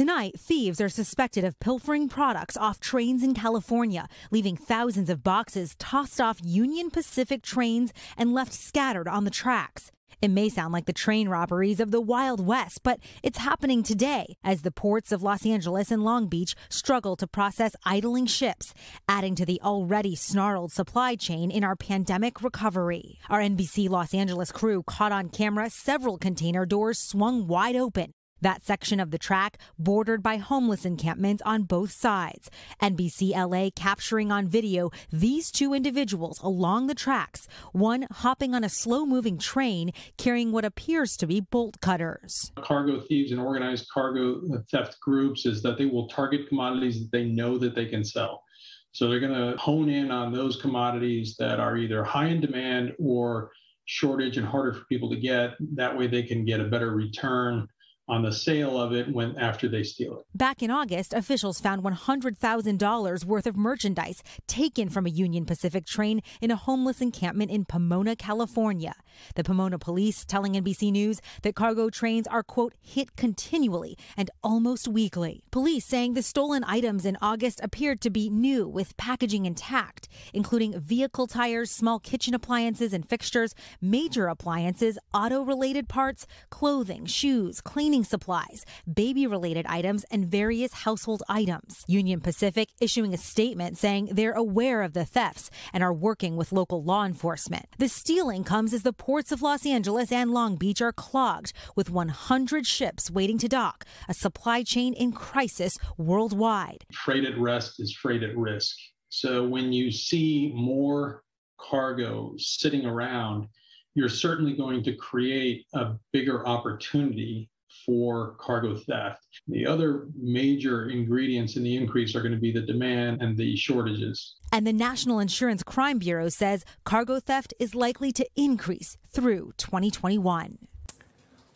Tonight, thieves are suspected of pilfering products off trains in California, leaving thousands of boxes tossed off Union Pacific trains and left scattered on the tracks. It may sound like the train robberies of the Wild West, but it's happening today as the ports of Los Angeles and Long Beach struggle to process idling ships, adding to the already snarled supply chain in our pandemic recovery. Our NBC Los Angeles crew caught on camera several container doors swung wide open that section of the track bordered by homeless encampments on both sides. NBC LA capturing on video these two individuals along the tracks, one hopping on a slow moving train carrying what appears to be bolt cutters. Cargo thieves and organized cargo theft groups is that they will target commodities that they know that they can sell. So they're going to hone in on those commodities that are either high in demand or shortage and harder for people to get. That way they can get a better return on the sale of it when after they steal it. Back in August, officials found $100,000 worth of merchandise taken from a Union Pacific train in a homeless encampment in Pomona, California. The Pomona police telling NBC News that cargo trains are quote hit continually and almost weekly. Police saying the stolen items in August appeared to be new with packaging intact, including vehicle tires, small kitchen appliances and fixtures, major appliances, auto-related parts, clothing, shoes, cleaning cleaning supplies, baby related items, and various household items. Union Pacific issuing a statement saying they're aware of the thefts and are working with local law enforcement. The stealing comes as the ports of Los Angeles and Long Beach are clogged with 100 ships waiting to dock, a supply chain in crisis worldwide. Freight at rest is freight at risk. So when you see more cargo sitting around, you're certainly going to create a bigger opportunity for cargo theft. The other major ingredients in the increase are going to be the demand and the shortages. And the National Insurance Crime Bureau says cargo theft is likely to increase through 2021.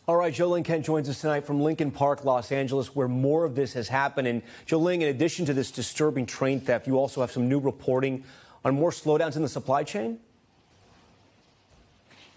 All right, Jo Ling Kent joins us tonight from Lincoln Park, Los Angeles, where more of this has happened. And Jo Ling, in addition to this disturbing train theft, you also have some new reporting on more slowdowns in the supply chain?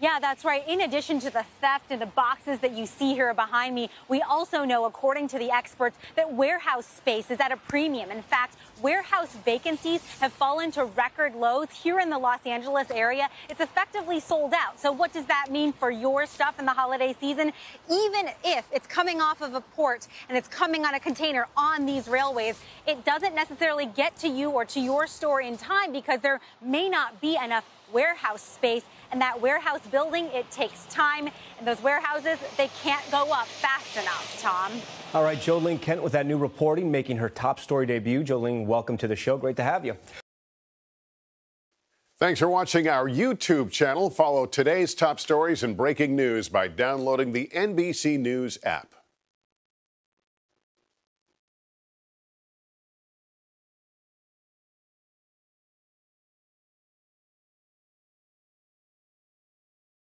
Yeah, that's right. In addition to the theft and the boxes that you see here behind me, we also know, according to the experts, that warehouse space is at a premium. In fact, warehouse vacancies have fallen to record lows here in the Los Angeles area. It's effectively sold out. So what does that mean for your stuff in the holiday season? Even if it's coming off of a port and it's coming on a container on these railways, it doesn't necessarily get to you or to your store in time because there may not be enough warehouse space. And that warehouse building, it takes time. And those warehouses, they can't go up fast enough, Tom. All right, Jo Ling Kent with that new reporting, making her top story debut. Jo Ling, welcome to the show. Great to have you. Thanks for watching our YouTube channel. Follow today's top stories and breaking news by downloading the NBC News app.